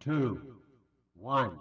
two, one.